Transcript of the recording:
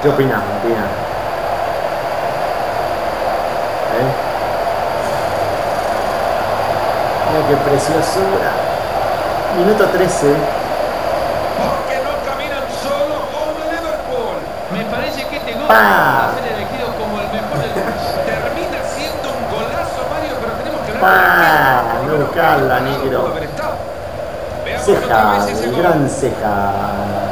¿Qué opinas, Martina? ¿Eh? Mira qué preciosura. Minuto 13. Porque no caminan solo con Liverpool. Me parece que este gol va a ser elegido como el mejor del mundo. Termina siendo un golazo, Mario, pero tenemos que ver Pa, no buscarla, Pudo negro. Ceja, el gran ceja.